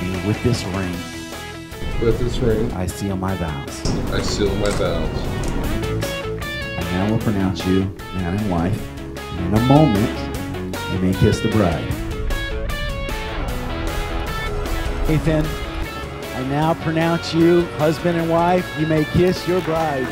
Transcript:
With this ring, With this ring, I seal my vows. I seal my vows. I now will pronounce you man and wife. In a moment, you may kiss the bride. Ethan, I now pronounce you husband and wife. You may kiss your bride.